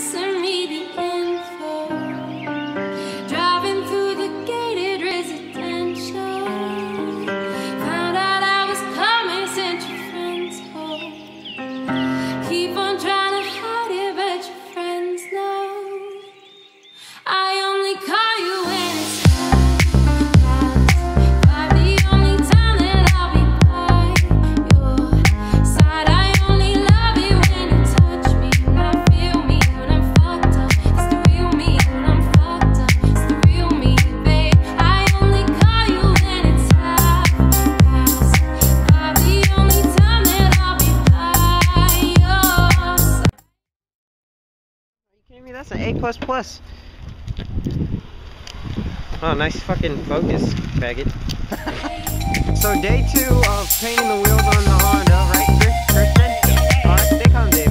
send An A plus plus. Oh, nice fucking focus, faggot. so day two of painting the wheels on the Honda, right, Chris- Christian? Alright, stay calm, David.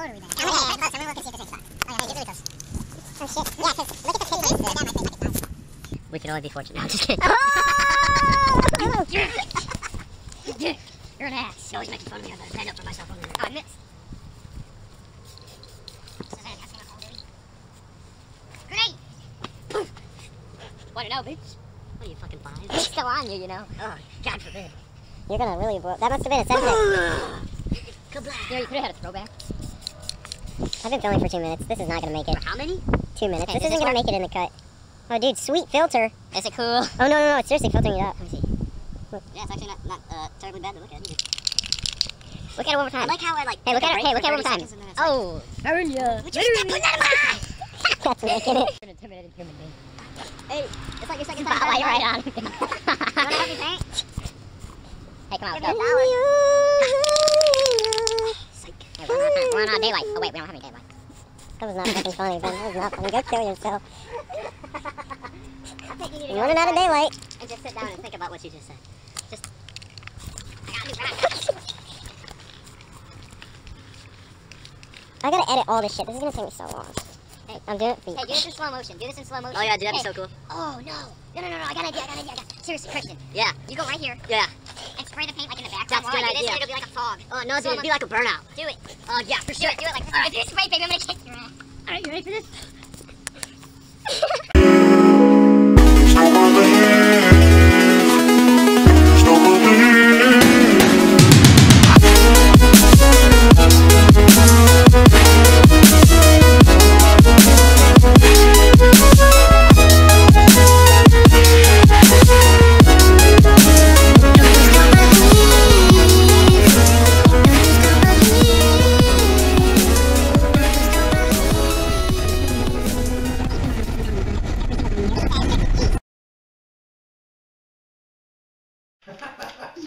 Looks good, but this one is totally bad. I'm gonna get close. I'm look and see if this thing's Oh yeah, really close. Oh shit. Yeah, because look at the pin place. That might think it's nice. We can only be fortunate. No, I'm just kidding. Oh! You're an ass. You're always making fun of me. I better stand up for myself on there. Oh, I missed. To know, bitch? What are you, fucking five? It's still on you, you know. Oh, God forbid. You're gonna really blow. That must have been a sentence. Kablam. Yeah, you could have had a throwback. I've been filming for two minutes. This is not gonna make it. For how many? Two minutes. Okay, This isn't this gonna work? make it in the cut. Oh, dude, sweet filter. Is it cool? Oh no, no, no! It's seriously filtering it up. Let me see. Yeah, it's actually not, not uh, terribly bad to look at. Either. Look at it one more time. I like how I like. Hey, look at it- hey, look at it one more time. seconds and then it's like, Oh, Burn ya. Would you stop putting that in my eye? that's making it. An intimidated human being. Hey, it's like your second time. Spotlight right on. You wanna help me paint? Hey, come on, Give let's me go. a we're on, we're on daylight. Oh wait, we don't have any daylight. That was not fucking funny, Ben. That was not funny. Go kill yourself. I think you need You go running out of daylight. And just sit down and think about what you just said. Just. I got a new brand. I gotta edit all this shit. This is gonna take me so long. Hey. I'm doing it for you. Hey, do this in slow motion. Do this in slow motion. Oh yeah, dude, that'd Hey. be so cool. Oh no. No, no, no, no. I got an idea. I got an idea. I got. Seriously, Christian. Yeah, You go right here yeah. Spray the paint like in the background. That's a good this, idea. It'll be like a fog. Oh no, Slow dude, it'd be like a burnout. Do it. Oh yeah, for sure. Do it. Do it like this. If you spray paint, I'm gonna kick your ass. All right, you ready for this?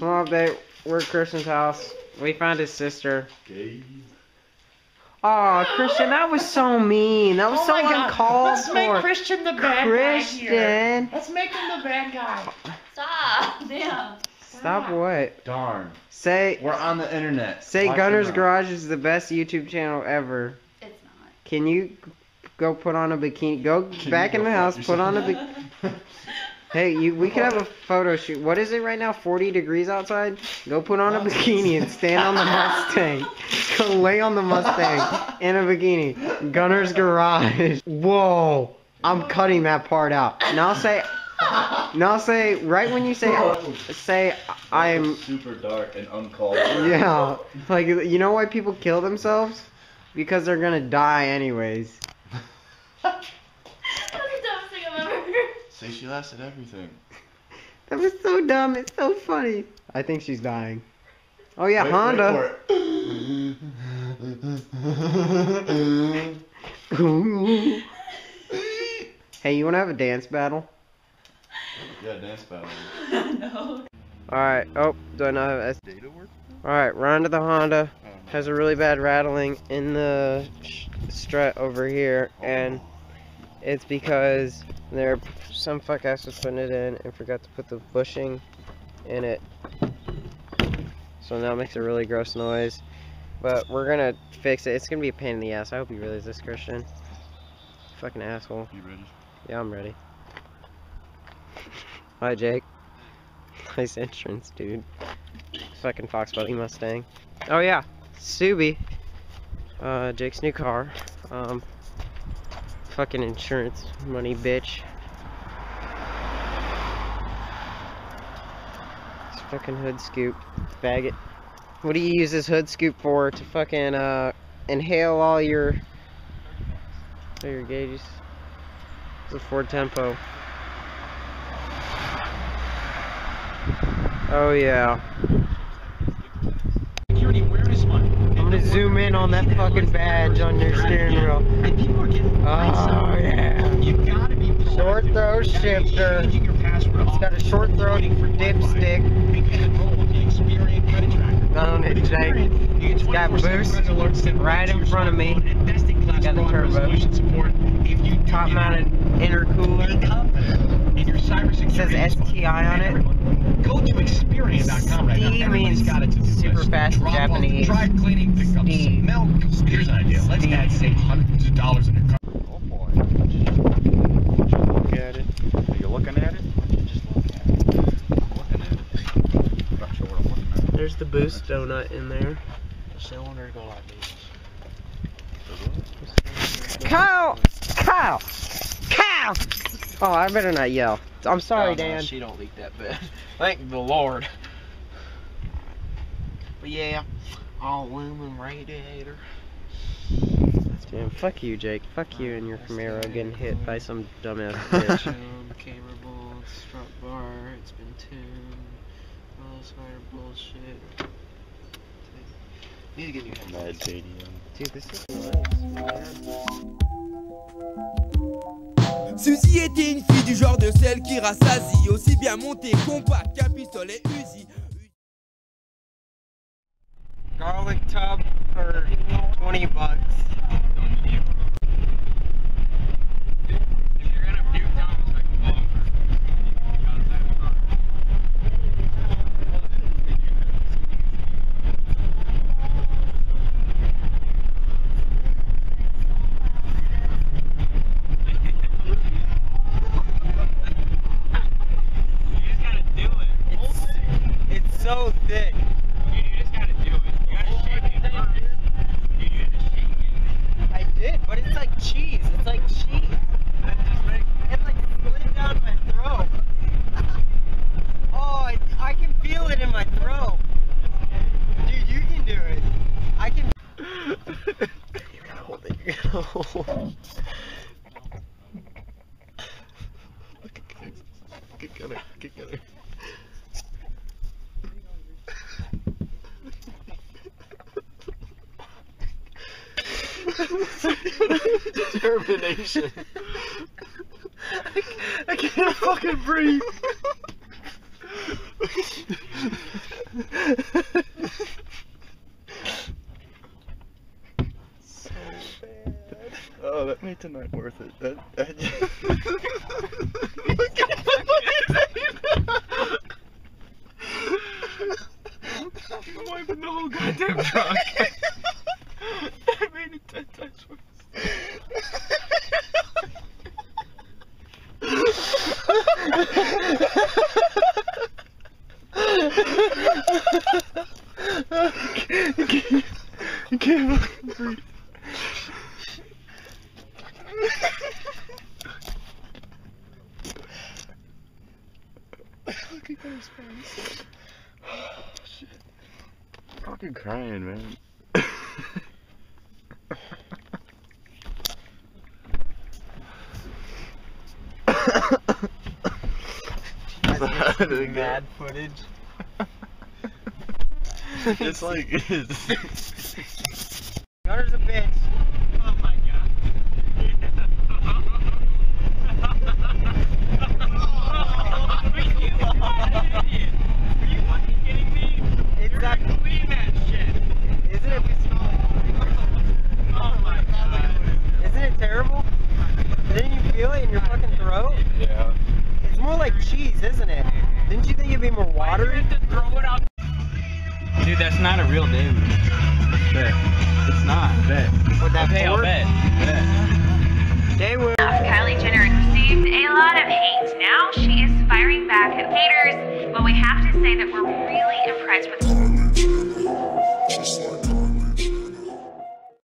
Small update. We're at Christian's house. We found his sister. Oh, Christian, that was so mean. That was Oh so my God. uncalled Let's for. make Christian the bad guy here. Christian. Let's make him the bad guy. Stop. Damn. Stop what? Darn. Say We're on the internet. say Watch Gunnar's. Garage is the best YouTube channel ever. It's not. Can you go put on a bikini? Go Can back you in the house, put on a bikini. Hey, you we could have a photo shoot. What is it right now? 40 degrees outside? Go put on a bikini and stand on the Mustang. Go lay on the Mustang in a bikini. Gunnar's Garage. Whoa. I'm cutting that part out. Now say Now say right when you say say I'm super dark and uncalled. yeah like you know why people kill themselves because they're gonna die anyways. That's the dumbest thing I've ever heard. Say she lasted everything. That was so dumb. It's so funny. I think she's dying. Oh yeah, Wait- wait Honda. for it. hey, you wanna have a dance battle? yeah, dance battle. no. Alright, oh, do I not have S? Data work? Alright, run to the Honda. Oh. Has a really bad rattling in the sh- strut over here, oh, and it's because there some fuck ass was putting it in and forgot to put the bushing in it. So now it makes a really gross noise. But we're gonna fix it. It's gonna be a pain in the ass. I hope you realize this, Christian. Fucking asshole. You ready? Yeah, I'm ready. Hi, Jake. Nice entrance, dude. Fucking Fox Body Mustang. Oh yeah, Subi. Uh, Jake's new car. Um, fucking insurance money, bitch. This fucking hood scoop, faggot. What do you use this hood scoop for? To fucking uh inhale all your all your gauges. It's a Ford Tempo. Oh yeah. Zoom in on that fucking badge on your steering wheel. Oh yeah. Short throw shifter. It's got a short throw dipstick. On it, Jake. Get got boost right in front of me. and Got the turbo. Top mounted intercooler. confident in your cybersecurity. It says response. STI on it. Everyone, Go to Experian.com right now. Steve Everybody's means got it to do super list. fast in Drop off the Japanese. Dry cleaning, pick up Steve. some milk. Here's an idea. Let's Steve. add save hundreds of dollars in your car. Oh boy. Look at it. Are you looking at it? Just looking at it. I'm looking at it. I'm not sure what I'm looking at. There's the boost donut in there. The cylinder go like this. Kyle! Kyle! Kyle! Oh, I better not yell. I'm oh, sorry, Dan. She don't leak that bad. Thank the Lord. But yeah, all aluminum radiator. Damn, fuck you, Jake. Fuck you and your Camaro getting hit by some dumbass bitch. Tuned, camera bolts, strut bar, it's been tuned. All this other bullshit. Need to get new headlights. Dude, this is nice, man. Suzy était une fille du genre de celle qui rassasie Aussi bien montée compact qu'un pistolet Uzi Garlic tub for 20 bucks. Determination. I can't fucking breathe. so bad. Oh, that made tonight worth it. That, that... I'm wiping the whole goddamn truck. I made it ten times worse. I can't fucking breathe. expense. Shit. Fucking crying, man. Mad footage. it's like Dude, that's not a real diamond. Bet. It's not. Bet. Would that okay, I'll bet. Bet. They were. Uh, Kylie Jenner received a lot of hate. Now she is firing back at haters, but we have to say that we're really impressed with. Kylie Jenner. She's like